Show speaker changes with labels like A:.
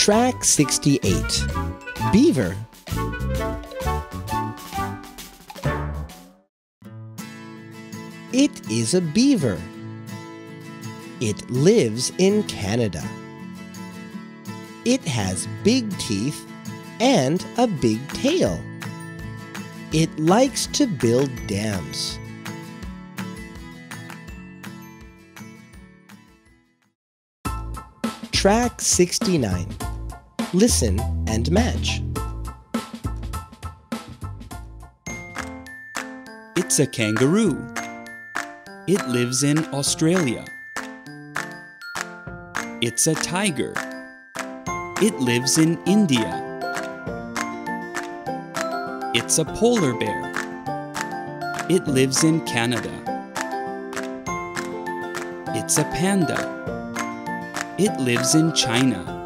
A: Track 68 Beaver. It is a beaver. It lives in Canada. It has big teeth and a big tail. It likes to build dams. Track 69. Listen and match.
B: It's a kangaroo. It lives in Australia. It's a tiger. It lives in India. It's a polar bear. It lives in Canada. It's a panda. It lives in China.